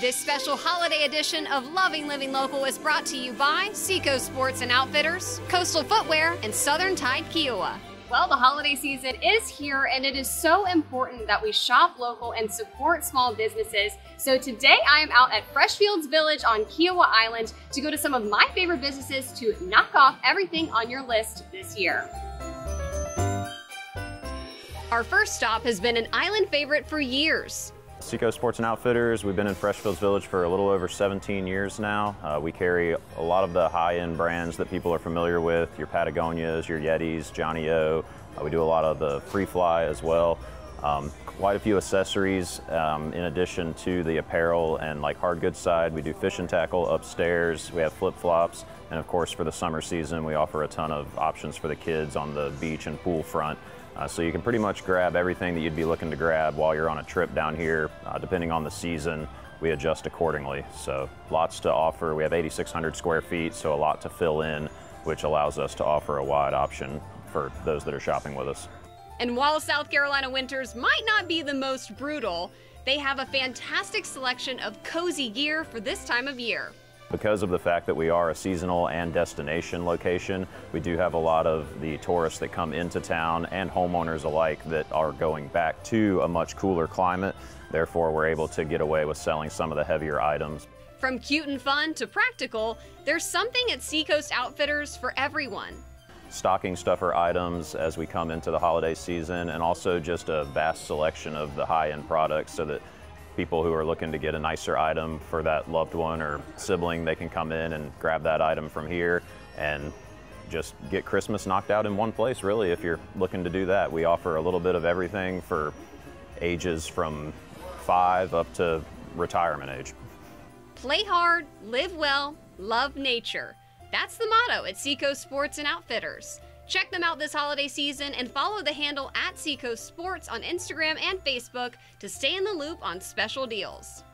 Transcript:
This special holiday edition of Loving Living Local is brought to you by Seacoast Sports and Outfitters, Coastal Footwear, and Southern Tide Kiawah. Well, the holiday season is here, and it is so important that we shop local and support small businesses. So today I am out at Freshfields Village on Kiawah Island to go to some of my favorite businesses to knock off everything on your list this year. Our first stop has been an island favorite for years. Seacoast Sports and Outfitters, we've been in Freshfields Village for a little over 17 years now. Uh, we carry a lot of the high-end brands that people are familiar with, your Patagonias, your Yetis, johnnie-O. Uh, we do a lot of the free fly as well. Um, quite a few accessories um, in addition to the apparel and like hard goods side. We do fishing tackle upstairs. We have flip-flops. And of course, for the summer season, we offer a ton of options for the kids on the beach and pool front. Uh, so you can pretty much grab everything that you'd be looking to grab while you're on a trip down here. Uh, depending on the season, we adjust accordingly. So lots to offer. We have 8,600 square feet, so a lot to fill in, which allows us to offer a wide option for those that are shopping with us. And while South Carolina winters might not be the most brutal, they have a fantastic selection of cozy gear for this time of year. Because of the fact that we are a seasonal and destination location, we do have a lot of the tourists that come into town and homeowners alike that are going back to a much cooler climate. Therefore, we're able to get away with selling some of the heavier items. From cute and fun to practical, there's something at Seacoast Outfitters for everyone. Stocking stuffer items as we come into the holiday season, and also just a vast selection of the high end products so that people who are looking to get a nicer item for that loved one or sibling, they can come in and grab that item from here and just get Christmas knocked out in one place, really, if you're looking to do that. We offer a little bit of everything for ages from five up to retirement age. Play hard, live well, love nature. That's the motto at Seacoast Sports and Outfitters. Check them out this holiday season and follow the handle at Seacoast Sports on Instagram and Facebook to stay in the loop on special deals.